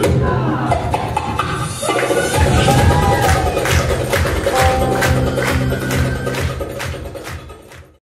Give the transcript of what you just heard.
あ!